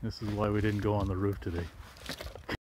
This is why we didn't go on the roof today.